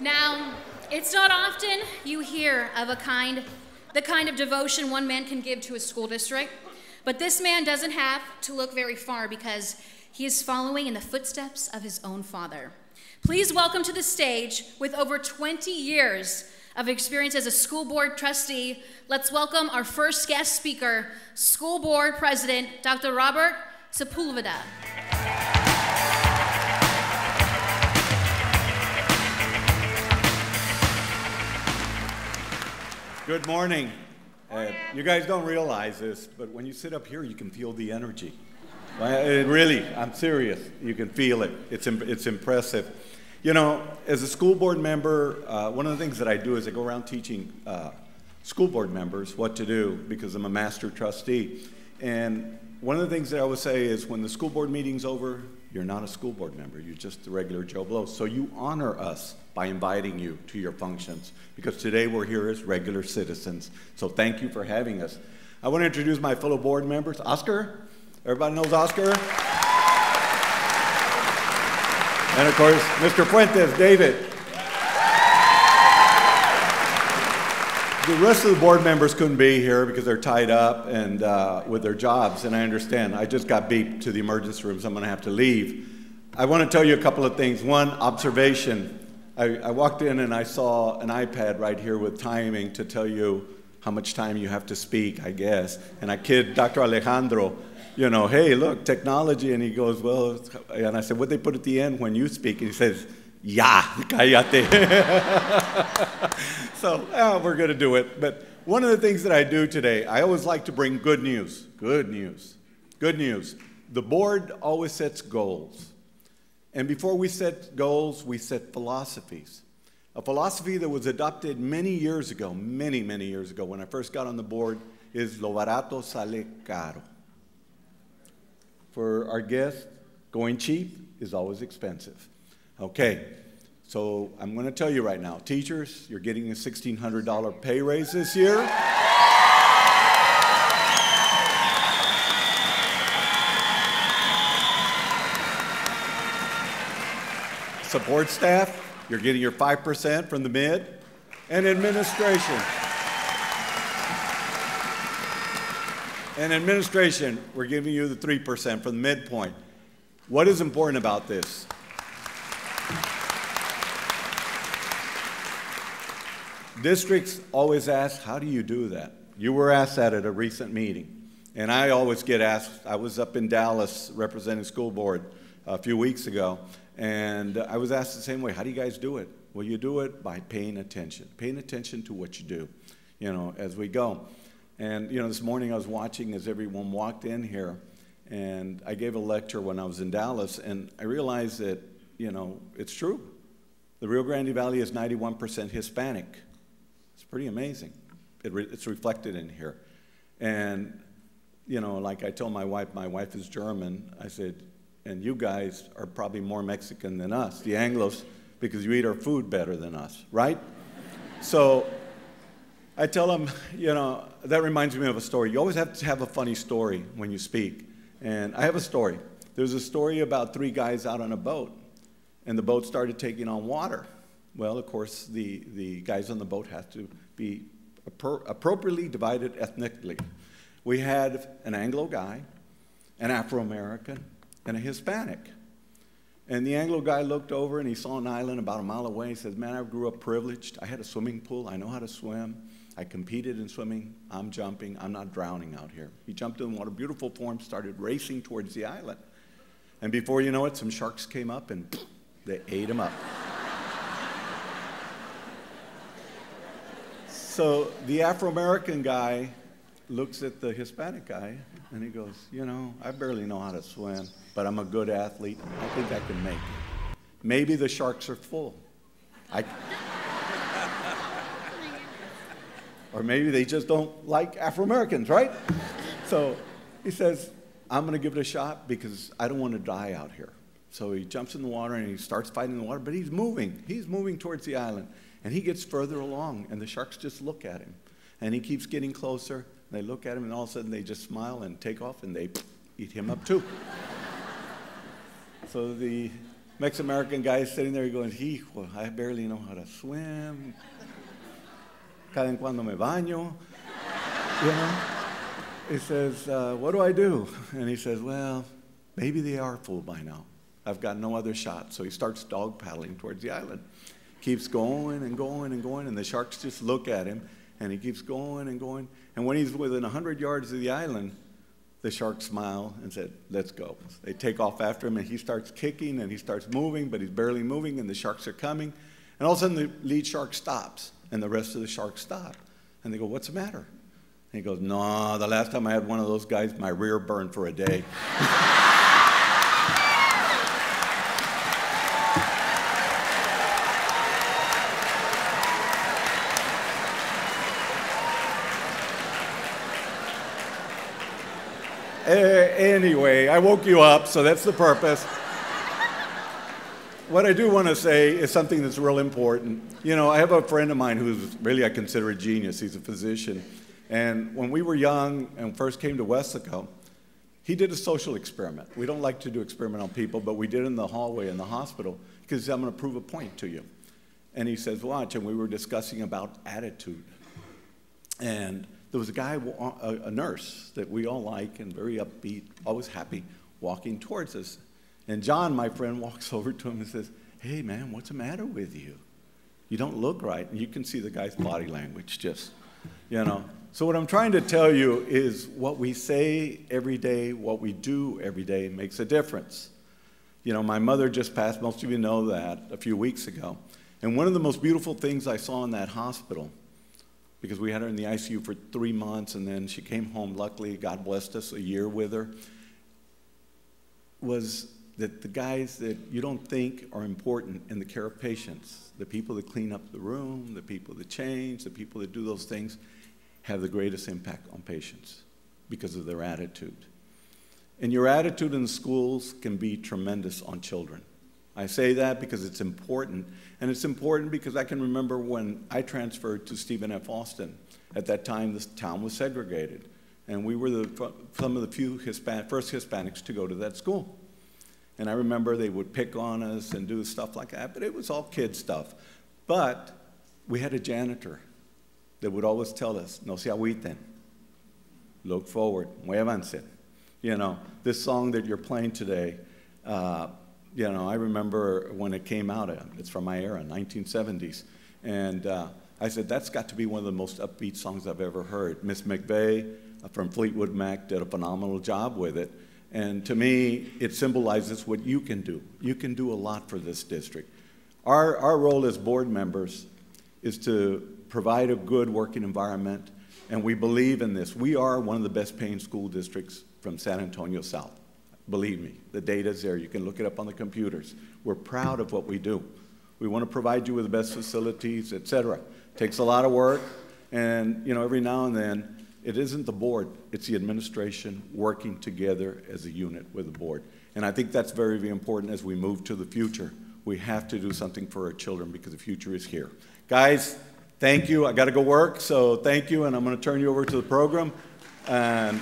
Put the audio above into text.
Now, it's not often you hear of a kind, the kind of devotion one man can give to a school district, but this man doesn't have to look very far because he is following in the footsteps of his own father. Please welcome to the stage, with over 20 years of experience as a school board trustee, let's welcome our first guest speaker, School Board President Dr. Robert Sepulveda. Good morning. Uh, you guys don't realize this, but when you sit up here, you can feel the energy. It really, I'm serious. You can feel it. It's, it's impressive. You know, as a school board member, uh, one of the things that I do is I go around teaching uh, school board members what to do because I'm a master trustee. And one of the things that I always say is when the school board meeting's over, you're not a school board member, you're just the regular Joe Blow. So you honor us by inviting you to your functions because today we're here as regular citizens. So thank you for having us. I want to introduce my fellow board members. Oscar, everybody knows Oscar? And of course, Mr. Fuentes, David. The rest of the board members couldn't be here because they're tied up and uh, with their jobs, and I understand. I just got beeped to the emergency room, so I'm going to have to leave. I want to tell you a couple of things. One, observation. I, I walked in and I saw an iPad right here with timing to tell you how much time you have to speak, I guess. And I kid Dr. Alejandro, you know, hey, look, technology. And he goes, well, and I said, what they put at the end when you speak? And he says, yeah, cállate. so uh, we're going to do it. But one of the things that I do today, I always like to bring good news. Good news. Good news. The board always sets goals. And before we set goals, we set philosophies. A philosophy that was adopted many years ago, many, many years ago, when I first got on the board, is lo barato sale caro. For our guests, going cheap is always expensive. Okay, so I'm going to tell you right now teachers, you're getting a $1,600 pay raise this year. Support staff, you're getting your 5% from the mid. And administration. And administration, we're giving you the 3% from the midpoint. What is important about this? Districts always ask, how do you do that? You were asked that at a recent meeting. And I always get asked, I was up in Dallas representing school board a few weeks ago, and I was asked the same way, how do you guys do it? Well, you do it by paying attention, paying attention to what you do, you know, as we go. And, you know, this morning I was watching as everyone walked in here, and I gave a lecture when I was in Dallas, and I realized that, you know, it's true. The Rio Grande Valley is 91% Hispanic pretty amazing. It re it's reflected in here. And, you know, like I told my wife, my wife is German. I said, and you guys are probably more Mexican than us, the Anglos, because you eat our food better than us, right? so I tell them, you know, that reminds me of a story. You always have to have a funny story when you speak. And I have a story. There's a story about three guys out on a boat, and the boat started taking on water. Well, of course, the, the guys on the boat have to be appropriately divided ethnically. We had an Anglo guy, an Afro American, and a Hispanic. And the Anglo guy looked over and he saw an island about a mile away. He says, Man, I grew up privileged. I had a swimming pool. I know how to swim. I competed in swimming. I'm jumping. I'm not drowning out here. He jumped in the water, beautiful form, started racing towards the island. And before you know it, some sharks came up and they ate him up. So the Afro American guy looks at the Hispanic guy and he goes, You know, I barely know how to swim, but I'm a good athlete. I think I can make it. Maybe the sharks are full. I... or maybe they just don't like Afro Americans, right? So he says, I'm going to give it a shot because I don't want to die out here. So he jumps in the water and he starts fighting the water, but he's moving. He's moving towards the island. And he gets further along, and the sharks just look at him. And he keeps getting closer. They look at him, and all of a sudden they just smile and take off, and they eat him up too. so the Mexican American guy is sitting there going, Hijo, I barely know how to swim. Cada cuando me baño. You know? He says, uh, What do I do? And he says, Well, maybe they are full by now. I've got no other shot. So he starts dog paddling towards the island. Keeps going and going and going, and the sharks just look at him, and he keeps going and going. And when he's within 100 yards of the island, the sharks smile and said, Let's go. They take off after him, and he starts kicking and he starts moving, but he's barely moving, and the sharks are coming. And all of a sudden, the lead shark stops, and the rest of the sharks stop. And they go, What's the matter? And he goes, No, the last time I had one of those guys, my rear burned for a day. Eh, anyway, I woke you up, so that's the purpose. what I do want to say is something that's real important. You know, I have a friend of mine who's really, I consider a genius. He's a physician. And when we were young and first came to Weslaco, he did a social experiment. We don't like to do experiment on people, but we did in the hallway in the hospital because I'm going to prove a point to you. And he says, watch. And we were discussing about attitude. And there was a guy, a, nurse that we all like and very upbeat, always happy, walking towards us. And John, my friend, walks over to him and says, Hey, man, what's the matter with you? You don't look right. And you can see the guy's body language just, you know. So, what I'm trying to tell you is what we say every day, what we do every day makes a difference. You know, my mother just passed, most of you know that, a few weeks ago. And one of the most beautiful things I saw in that hospital because we had her in the ICU for three months and then she came home. Luckily, God blessed us a year with her. Was that the guys that you don't think are important in the care of patients, the people that clean up the room, the people that change, the people that do those things, have the greatest impact on patients because of their attitude. And your attitude in schools can be tremendous on children. I say that because it's important. And it's important because I can remember when I transferred to Stephen F. Austin. At that time, the town was segregated. And we were the, some of the few Hispan- first Hispanics to go to that school. And I remember they would pick on us and do stuff like that, but it was all kid stuff. But we had a janitor that would always tell us, no se agüiten, look forward, muévanse. You know, this song that you're playing today, uh, you know, I remember when it came out, uh, it's from my era, 1970s. And uh, I said, that's got to be one of the most upbeat songs I've ever heard. Miss McVie uh, from Fleetwood Mac did a phenomenal job with it. And to me, it symbolizes what you can do. You can do a lot for this district. Our, our role as board members is to provide a good working environment, and we believe in this. We are one of the best paying school districts from San Antonio South. Believe me, the data is there. You can look it up on the computers. We're proud of what we do. We want to provide you with the best facilities, et cetera. Takes a lot of work, and you know, every now and then, it isn't the board, it's the administration working together as a unit with the board. And I think that's very, very important as we move to the future. We have to do something for our children because the future is here. Guys, thank you. I got to go work, so thank you, and I'm going to turn you over to the program. And